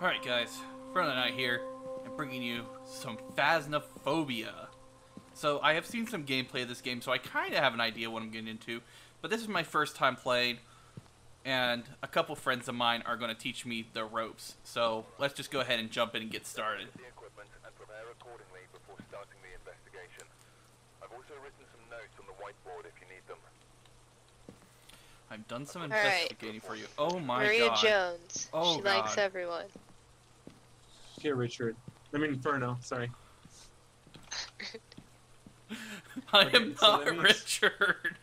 Alright guys, Ferno the Knight here, and bringing you some Phasmophobia. So I have seen some gameplay of this game, so I kind of have an idea what I'm getting into, but this is my first time playing, and a couple friends of mine are going to teach me the ropes. So let's just go ahead and jump in and get started. the equipment and prepare accordingly before starting the investigation. I've also written some notes on the whiteboard if you need them. I've done some right. investigating for you. Oh my Maria god. Jones. Oh, she likes everyone. Here, Richard. I mean, Inferno. Sorry. I Okay, am so not let Richard.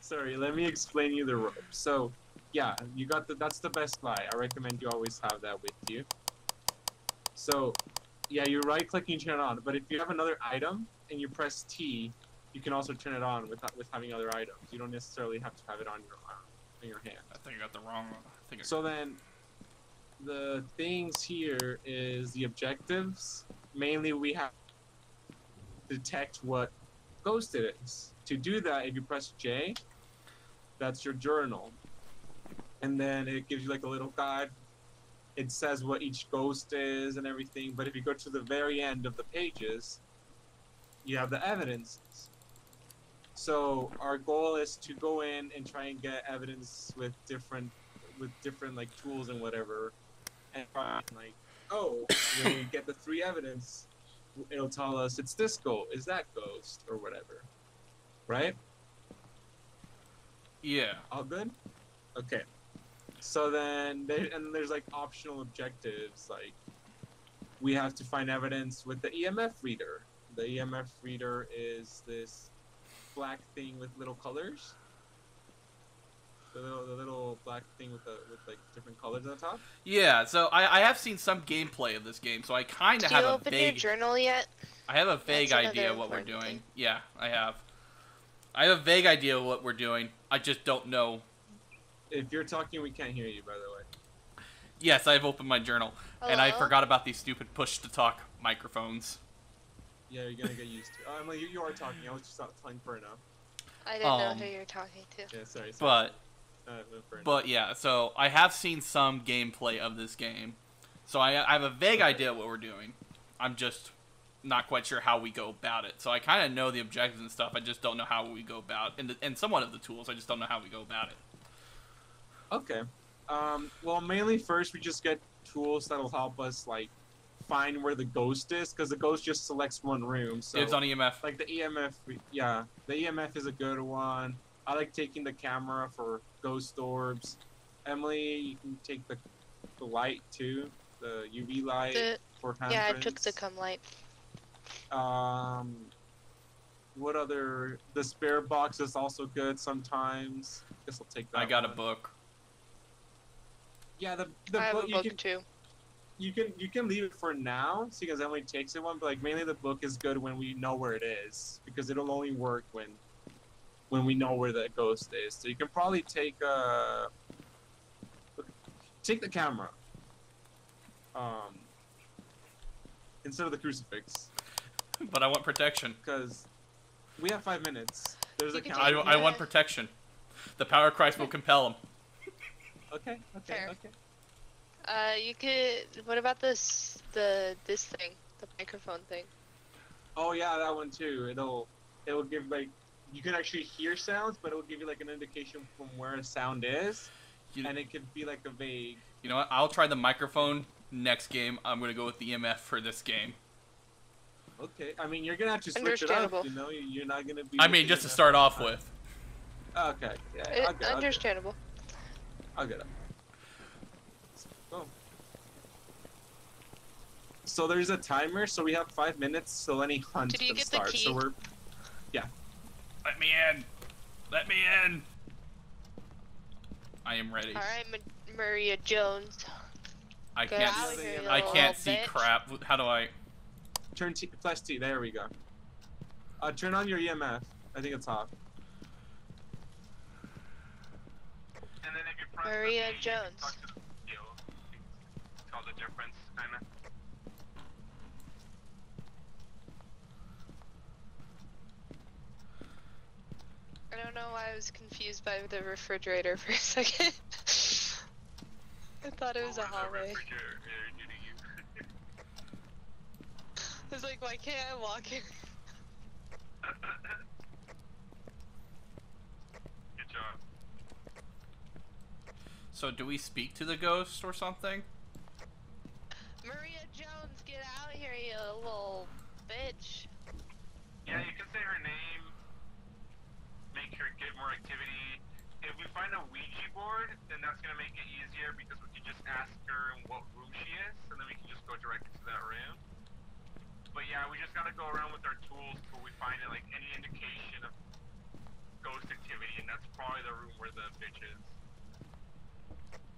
Sorry. Let me explain you the rope. So, yeah, you got the. That's the best lie. I recommend you always have that with you. So, yeah, you right click and you turn it on. But if you have another item and you press T, you can also turn it on with with having other items. You don't necessarily have to have it on your arm, on your hand. I think I got the wrong one. I think I So then, the things here is the objectives. Mainly, we have to detect what ghost it is. To do that, if you press J, that's your journal, and then it gives you like a little guide. It says what each ghost is and everything. But if you go to the very end of the pages, you have the evidences. So our goal is to go in and try and get evidence with different with different like tools and whatever, and like, oh, when we get the three evidence, it'll tell us it's this ghost, is that ghost, or whatever, right? Yeah. All good? Okay. So then, there, and there's like optional objectives, like we have to find evidence with the EMF reader. The EMF reader is this black thing with little colors. The little, the little black thing with the with like different colors on the top. Yeah, so I, I have seen some gameplay of this game, so I kind of you have a open your vague journal yet? I have a vague idea what we're doing. thing. Yeah, I have. I have a vague idea of what we're doing. I just don't know. If you're talking, we can't hear you. By the way. Yes, I've opened my journal, and I forgot about these stupid push to talk microphones. Yeah, you're gonna get used to. it. Oh, Emily, you, you are talking. I was just not telling Ferno. I didn't Um, know who you're talking to. Yeah, sorry. sorry. But uh, no, Ferno. But yeah, so I have seen some gameplay of this game, so I, I have a vague idea what we're doing. I'm just not quite sure how we go about it. So I kind of know the objectives and stuff. I just don't know how we go about and the, and somewhat of the tools. I just don't know how we go about it. Okay. Um, well, mainly first we just get tools that'll help us like find where the ghost is, because the ghost just selects one room. So it's on EMF. like the EMF, yeah, the EMF is a good one. I like taking the camera for ghost orbs. Emily, you can take the, the light too, the UV light The, for yeah, I took the handprints. cum light. Um, what other? The spirit box is also good sometimes. Guess I'll take that. I got a book. Yeah, the the I have book a you book can too. you can you can leave it for now, because Emily takes it one. But like mainly the book is good when we know where it is, because it'll only work when when we know where that ghost is. So you can probably take uh take the camera, um, instead of the crucifix, But I want protection. because we have five minutes. There's You a can camera. I, I want protection. The power of Christ will compel him. Okay, okay, Fair. okay. Uh, you could. What about this? The this thing, the microphone thing. Oh yeah, that one too. It'll it'll give like you can actually hear sounds, but it'll give you like an indication from where a sound is, You, and it could be like a vague. you know what? I'll try the microphone next game. I'm gonna go with the EMF for this game. Okay, I mean you're gonna have to switch it up. You know, you're not gonna be. I mean, the just to start off time. with. Okay, yeah, Uh, I'll get, understandable. I'll get it. Oh. So there's a timer, so we have five minutes till any hunt Did you can get the start. So we're Let me in. Let me in. I am ready. All right, Ma- Maria Jones. I Get can't. out of here, I can't see bitch. crap. How do I? turn T, plus T. There we go. Uh, turn on your EMF. I think it's off. And then if Maria the T, you can Jones. talk to the video. Tell the difference, kinda. I don't know why I was confused by the refrigerator for a second. I thought it was a hallway. I was like, why can't I walk here? Good job. So do we speak to the ghost or something? Maria Jones, get out of here, you little bitch. Yeah, you can say her name. Make her get more activity. If we find a Ouija board, then that's gonna make it easier because we can just ask her in what room she is, and then we can just go directly to that room. But yeah, we just gotta go around with our tools till we find like any indication of ghost activity, and that's probably the room where the bitch is.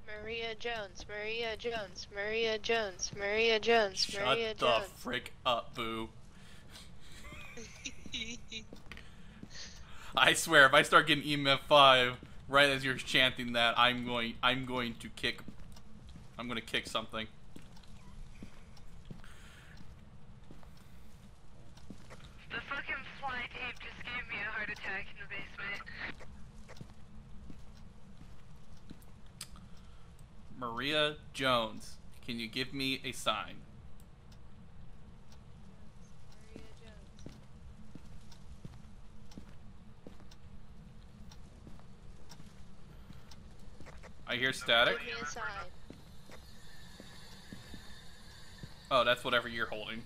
Maria Jones, Maria Jones, Maria Jones, Maria Jones, Shut Maria the Jones. frick up, boo. I swear, if I start getting EMF five right as you're chanting that, I'm going. I'm going to kick. I'm going to kick something. The fucking fly tape just gave me a heart attack in the basement. Maria Jones, can you give me a sign? I hear static. Give me a. Oh, that's whatever you're holding.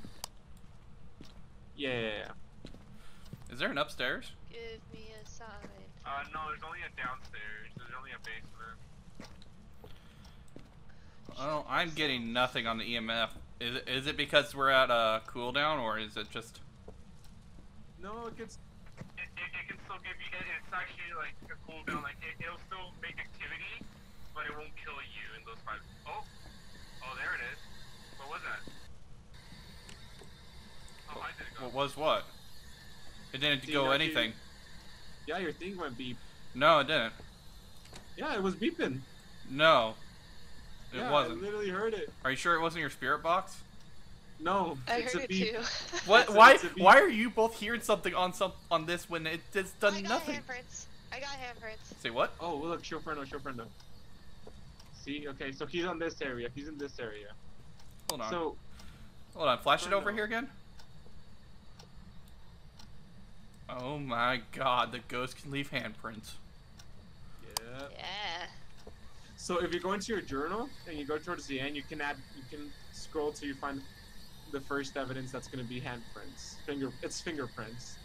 Yeah, yeah, yeah. Is there an upstairs? Give me a sign. Uh, no, there's only a downstairs. There's only a basement. Oh, I'm getting nothing on the EMF. Is it, is it because we're at a cooldown, or is it just? No, it gets. It, it, it can still give you. It, it's actually like a cooldown. Like it, it'll still make activity, but it won't kill you in those five. Oh, oh, there it is. What was that? Oh, I did it go. What was what? It didn't Do go know if you- anything. Yeah, your thing went beep. No, it didn't. Yeah, it was beeping. No, it yeah, wasn't. I literally heard it. Are you sure it wasn't your spirit box? No, I it's heard a it beep. too. What? It's a- Why? it's a beep. Why are you both hearing something on some on this when it has I got nothing? handprints. I got handprints. Say what? Oh, look, show friendo, show friendo. See, okay, so he's on this area. He's in this area. Hold on. So, Hold on. Flash it Oh, over no. here again. Oh my God! The ghost can leave handprints. yeah. Yeah. So if you go into your journal and you go towards the end, you can add, you can scroll till you find the first evidence that's going to be handprints. Finger, it's fingerprints.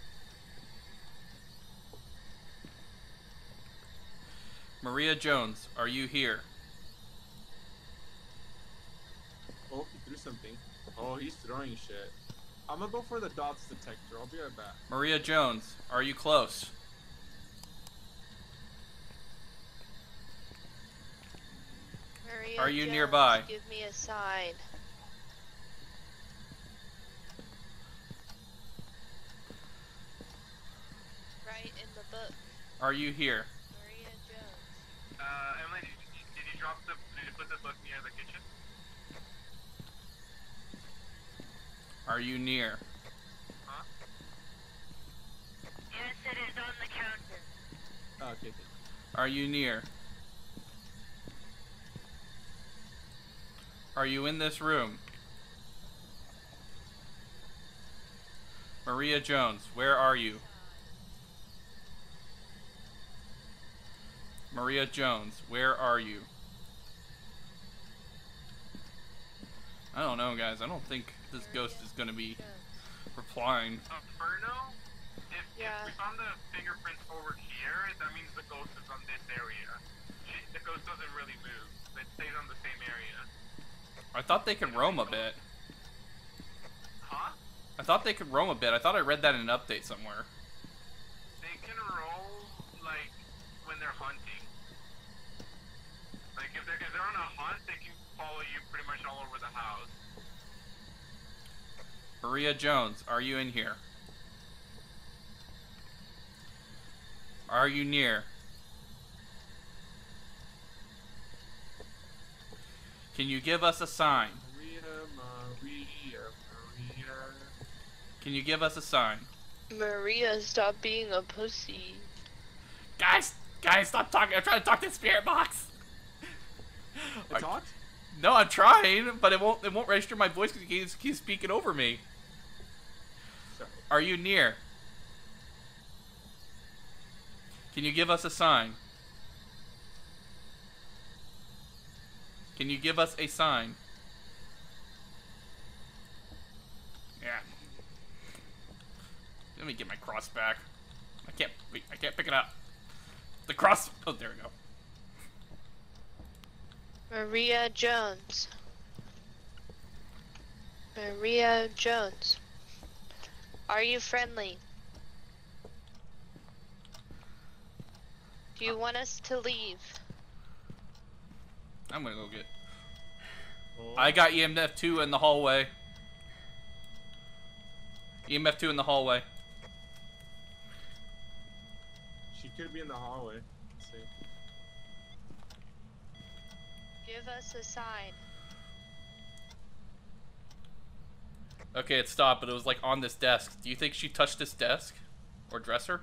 Maria Jones, are you here? Oh, he threw something. Oh, he's throwing shit. I'm gonna go for the dots detector. I'll be right back. Maria Jones, are you close? Maria Are you Jones, nearby? Give me a sign. Right in the book. Are you here? Maria Jones. Uh, Emily, did you, did you drop the? Did you put the book near the kitchen? Are you near? Huh? Yes, it is on the counter. Oh, okay, okay. Are you near? Are you in this room? Maria Jones, where are you? Maria Jones, where are you? I don't know, guys. I don't think this ghost is gonna be replying. Inferno? If, Yeah. if we found the fingerprints over here, that means the ghost is on this area. She, the ghost doesn't really move. It stays on the same area. I thought they could roam a bit. Huh? I thought they could roam a bit. I thought I read that in an update somewhere. They can roam, like, when they're hunting. Like, if they're, if they're on a hunt, they can follow you pretty much all over the house. Maria Jones, are you in here? Are you near? Can you give us a sign? Maria, Maria, Maria. Can you give us a sign? Maria, stop being a pussy. Guys, guys, stop talking. I'm trying to talk to the spirit box. It talked? No, I'm trying, but it won't. It won't register my voice because he keeps, keeps speaking over me. Are you near? Can you give us a sign? Can you give us a sign? Yeah. Let me get my cross back. I can't. Wait, I can't pick it up. The cross. Oh, there we go. Maria Jones. Maria Jones. Are you friendly? Do you want us to leave? I'm gonna go get. I got EMF two in the hallway. EMF two in the hallway. She could be in the hallway. Let's see. Give us a sign. Okay, it stopped, but it was like on this desk. Do you think she touched this desk or dresser?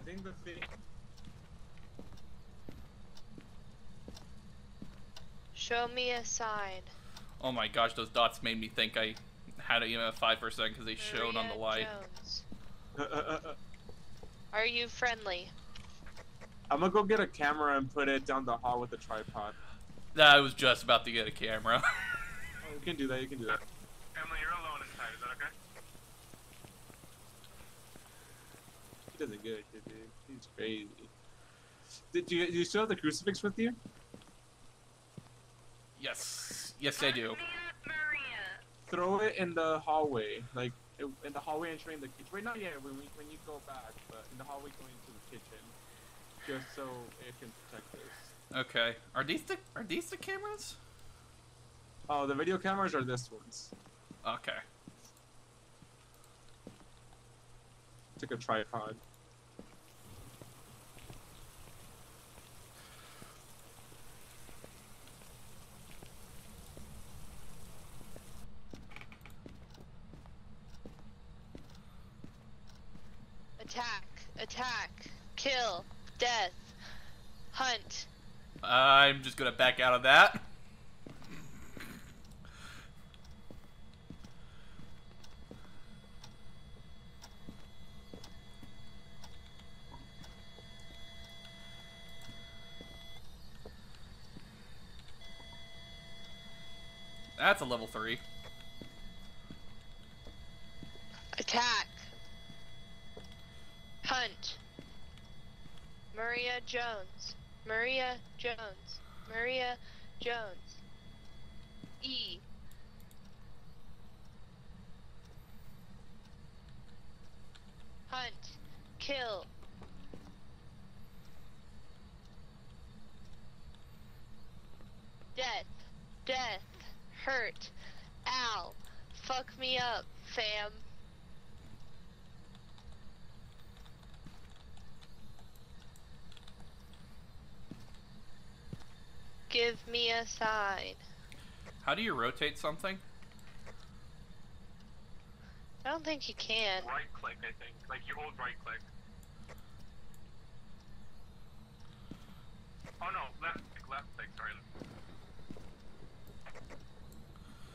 I think the thing. Show me a sign. Oh my gosh, those dots made me think I had an EMF five for a second because they showed on the light. Jones. Are you friendly? I'm gonna go get a camera and put it down the hall with a tripod. Nah, I was just about to get a camera. You can do that. You can do that. Emily, you're alone inside. Is that okay? He does it good, dude. He's crazy. Did you, do you still have the crucifix with you? yes, yes I do. Fuck me up, Maria. Throw it in the hallway, like in the hallway entering the kitchen. Right not yet. When we when you go back, but in the hallway going into the kitchen, just so it can protect us. Okay, are these the are these the cameras? Oh, the video cameras are this ones. Okay. Took a tripod. Attack. Attack. Kill. Death. Hunt. I'm just gonna back out of that. That's a level three. Attack. Hunt. Maria Jones. Maria Jones. Maria Jones. E. Hunt. Kill. Death. Death. Hurt. Ow. Fuck me up, fam. Give me a sign. How do you rotate something? I don't think you can. Right click, I think. Like you hold right click. Oh no, left click, left click. Sorry.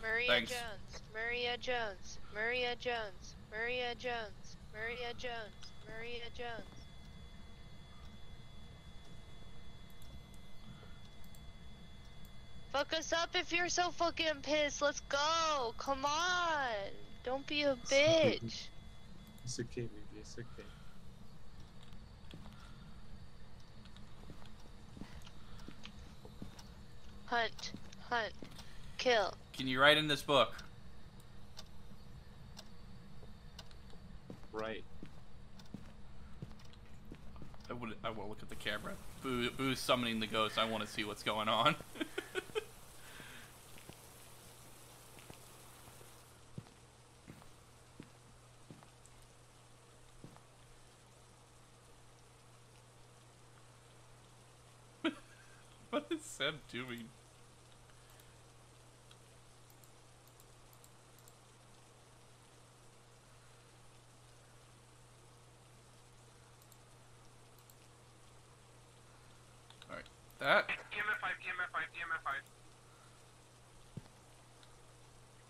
Maria Thanks. Jones. Maria Jones. Maria Jones. Maria Jones. Maria Jones. Maria Jones. Fuck us up if you're so fucking pissed. Let's go. Come on. Don't be a bitch. It's okay, baby. It's okay. Hunt. Hunt. Kill. Can you write in this book? Right. I would. I will look at the camera. Boo, Boo's summoning the ghost. I want to see what's going on. what is Sam doing?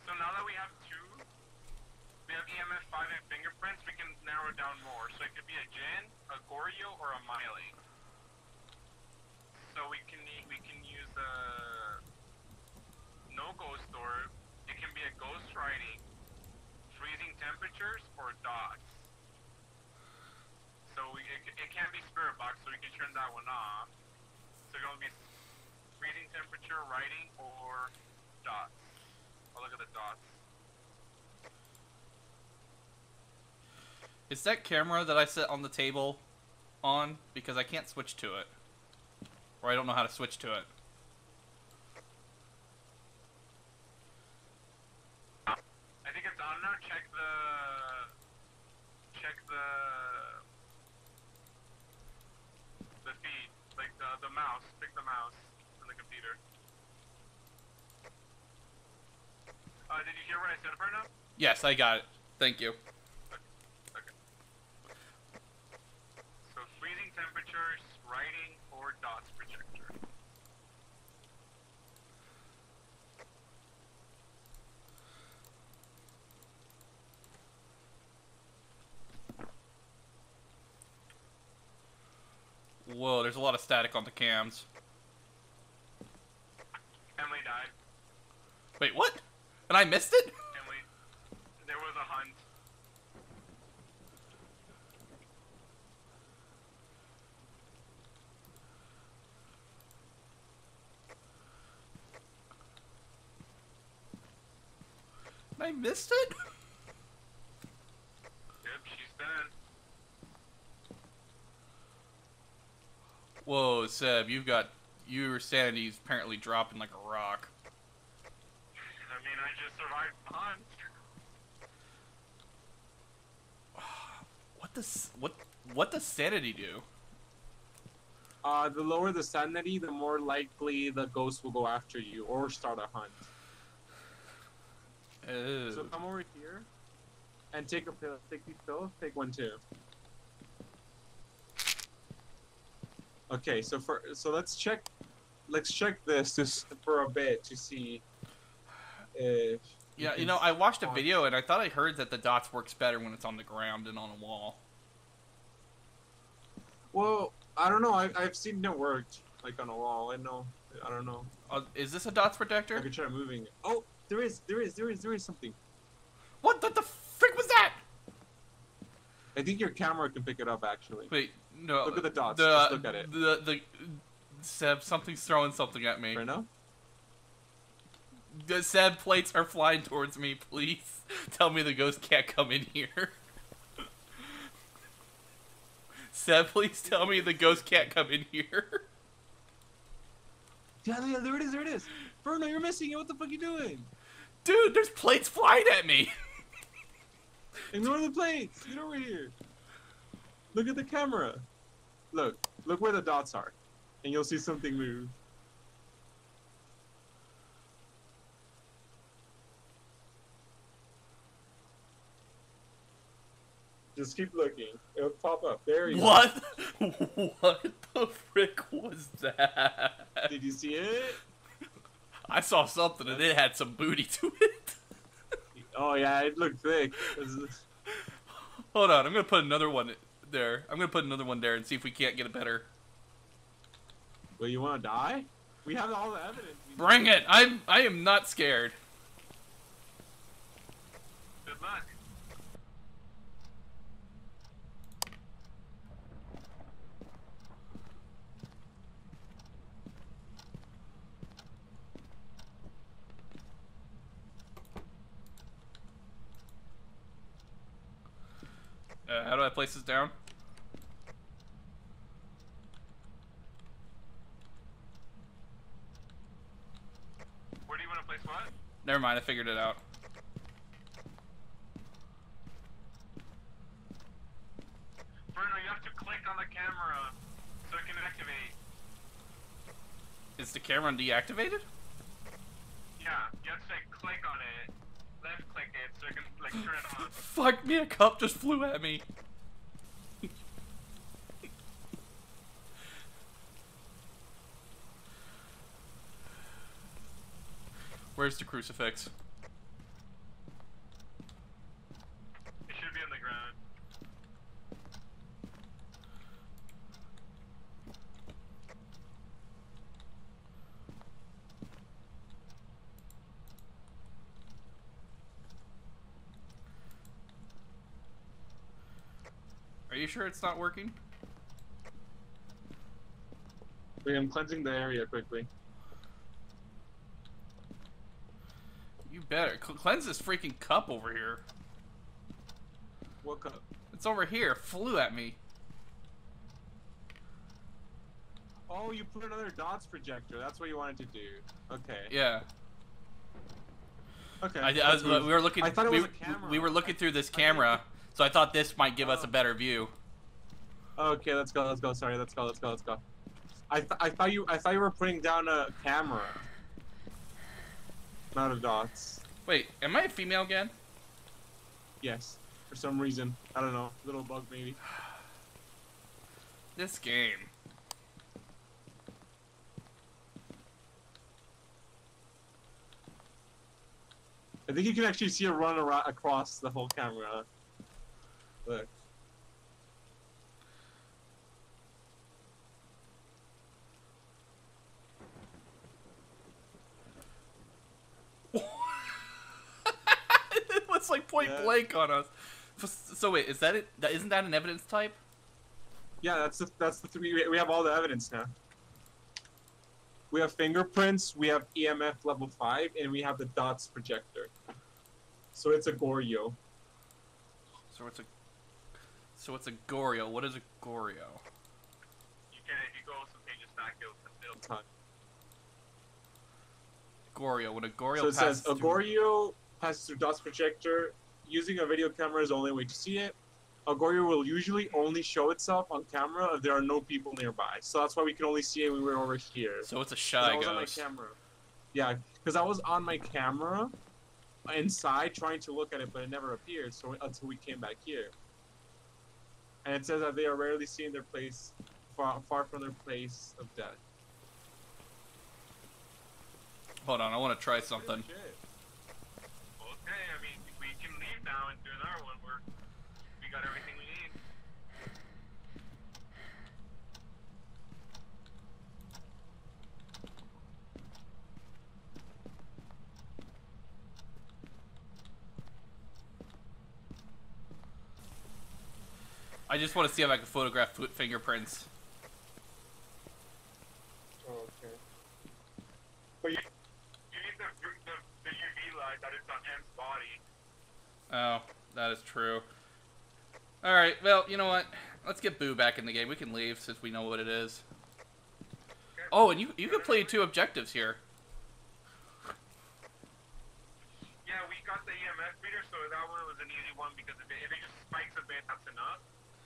So now that we have two, we have EMF 5 and fingerprints, we can narrow down more. So it could be a Jinn, a Goryo, or a Myling. So we can we can use a no-ghost door. it can be a ghost writing, freezing temperatures, or dots. So we, it, it can't be spirit box, so we can turn that one off. So it can be temperature, writing or dots. Oh, look at the dots. Is that camera that I set on the table on? Because I can't switch to it. Or I don't know how to switch to it. I think it's on now. Check the. Check the. The feed, like the the mouse. Pick the mouse from the computer. Uh, did you hear what I said for now? Yes, I got it. Thank you. Okay. So freezing temperatures, writing, or dots projector. Whoa, there's a lot of static on the cams. Emily died. Wait, what? And I missed it? Emily. There was a hunt. I missed it? Yep, she's dead. Whoa, Seb, you've got your sanity's apparently dropping like a rock. I just survived the hunt. What does what what does sanity do? Uh, the lower the sanity, the more likely the ghost will go after you or start a hunt. Oh. So come over here and take a pill. Take these pills. Take one too. Okay, so for so let's check, let's check this just for a bit to see if. Yeah, you can know, I watched a video and I thought I heard that the dots works better when it's on the ground than on a wall. Well, I don't know. I, I've seen it worked like on a wall. I know. I don't know. Uh, is this a dots projector? I could try moving it. Oh, there is, there is, there is, there is something. What the, the frick was that? I think your camera can pick it up actually. Wait, no. Look at the dots, The, just look at it. The the Seb, something's throwing something at me. Right now? The Seb plates are flying towards me. Please tell me the ghost can't come in here. Seb, please tell me the ghost can't come in here. Yeah, yeah, there it is, there it is. Bruno, you're missing it. What the fuck are you doing? Dude, there's plates flying at me. Ignore the plates. Get over here. Look at the camera. Look, look where the dots are, and you'll see something move. Just keep looking. It'll pop up. There you What? what the frick was that? Did you see it? I saw something and it had some booty to it. Oh yeah, it looked thick. Hold on, I'm gonna put another one there. I'm gonna put another one there and see if we can't get it better. Well, you want to die? We have all the evidence. Bring it! I'm I am not scared. Good luck. Uh, how do I place this down? Where do you want to place what? Never mind, I figured it out. Bruno, you have to click on the camera so it can activate. Is the camera deactivated? Yeah, you have to say click on it, left click it so it can like turn it on. Fuck me, a cup just flew at me. Where's the crucifix? It should be on the ground. you sure it's not working? Wait, I'm cleansing the area quickly. You better Cl- cleanse this freaking cup over here. What cup? It's over here. Flew at me. Oh, you put another dots projector. That's what you wanted to do. Okay. Yeah. Okay. I, I was, we were looking. I thought it we, was a camera. we were looking through this I camera, so I thought this might give us oh. a Oh. better view. Okay, let's go. Let's go. Sorry, let's go. Let's go. Let's go. I, th- I thought you I thought you were putting down a camera, not a dots. Wait, am I a female again? Yes, for some reason. I don't know. Little bug maybe. This game. I think you can actually see it run around across the whole camera. Look. it was like point Yeah. blank on us. So wait, is that it? That isn't that an evidence type? Yeah, that's the that's the three. we- We have all the evidence now. We have fingerprints, we have EMF level five, and we have the dots projector. So it's a Goryo. So it's a. So it's a Goryo. What is a Goryo? You can, if you go some pages back, it'll, it'll Goryo. When a Goryo So it passes says a through- Goryo passes through dots projector. Using a video camera is the only way to see it. A Goryo will usually only show itself on camera if there are no people nearby. So that's why we can only see it when we're over here. So it's a shy ghost. I was on my camera. Yeah, because I was on my camera inside trying to look at it, but it never appeared. So until we came back here, and it says that they are rarely seen their place far, far from their place of death. Hold on, I want to try something. Okay, I mean, we can leave now and do another one. We're, we got everything we need. I just want to see if I can photograph foot fingerprints. Oh, okay. But you, You need the, the, the UV light that is on M's body. Oh, that is true. All right, well, you know what? Let's get Boo back in the game. We can leave since we know what it is. Oh, and you you can play two objectives here. Yeah, we got the EMF meter, so that one was an easy one because if it, if it just spikes a bit, that's enough.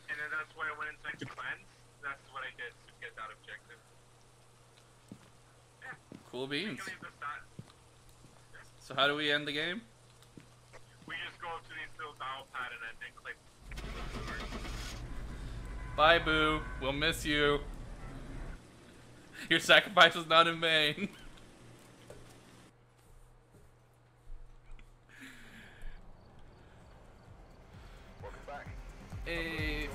And then that's why I went inside to cleanse. That's what I did to get that objective. Yeah. Cool beans. can leave the stat. So how do we end the game? We just go up to these little dial pad and then click. Bye, Boo. We'll miss you. Your sacrifice was not in vain. Welcome back. Eh.